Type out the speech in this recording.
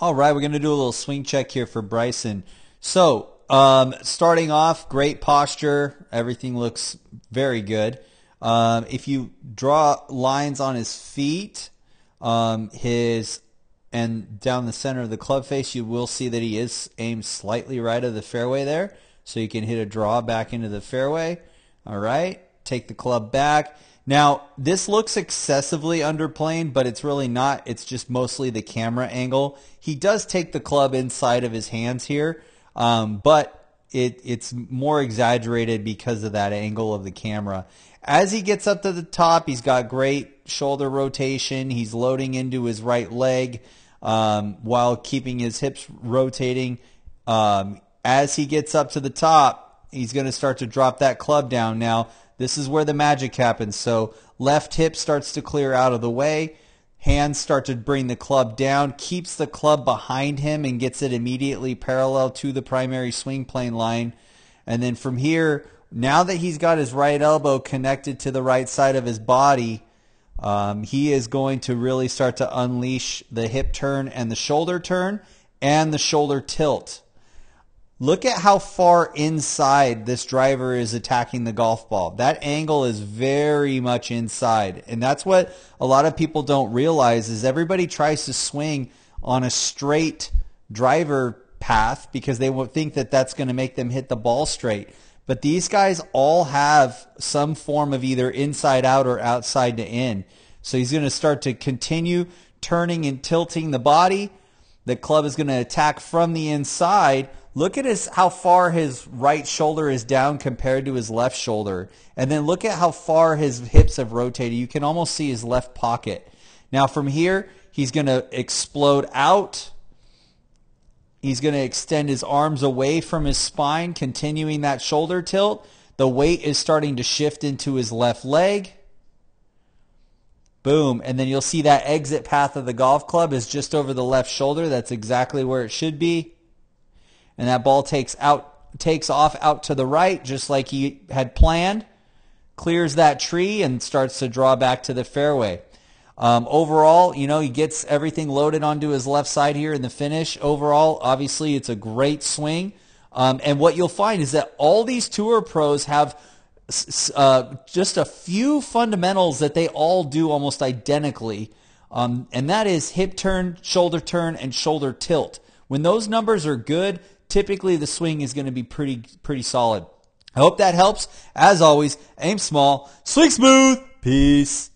All right, we're going to do a little swing check here for Bryson. So, um, starting off, great posture. Everything looks very good. Um, if you draw lines on his feet, um, his and down the center of the club face, you will see that he is aimed slightly right of the fairway there. So you can hit a draw back into the fairway. All right, take the club back. Now, this looks excessively underplaned, but it's really not. It's just mostly the camera angle. He does take the club inside of his hands here, um, but it, it's more exaggerated because of that angle of the camera. As he gets up to the top, he's got great shoulder rotation. He's loading into his right leg um, while keeping his hips rotating. Um, as he gets up to the top, he's going to start to drop that club down. Now, this is where the magic happens. So left hip starts to clear out of the way. Hands start to bring the club down, keeps the club behind him and gets it immediately parallel to the primary swing plane line. And then from here, now that he's got his right elbow connected to the right side of his body, um, he is going to really start to unleash the hip turn and the shoulder turn and the shoulder tilt. Look at how far inside this driver is attacking the golf ball. That angle is very much inside. And that's what a lot of people don't realize is everybody tries to swing on a straight driver path because they think that that's going to make them hit the ball straight. But these guys all have some form of either inside out or outside to in. So he's going to start to continue turning and tilting the body. The club is going to attack from the inside Look at his how far his right shoulder is down compared to his left shoulder. And then look at how far his hips have rotated. You can almost see his left pocket. Now from here, he's going to explode out. He's going to extend his arms away from his spine, continuing that shoulder tilt. The weight is starting to shift into his left leg. Boom. And then you'll see that exit path of the golf club is just over the left shoulder. That's exactly where it should be and that ball takes out takes off out to the right just like he had planned, clears that tree and starts to draw back to the fairway. Um, overall, you know, he gets everything loaded onto his left side here in the finish. Overall, obviously, it's a great swing. Um, and what you'll find is that all these tour pros have uh, just a few fundamentals that they all do almost identically. Um, and that is hip turn, shoulder turn, and shoulder tilt. When those numbers are good, typically the swing is going to be pretty pretty solid. I hope that helps. As always, aim small, swing smooth. Peace.